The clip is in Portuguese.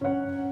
Música